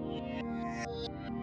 Yeah.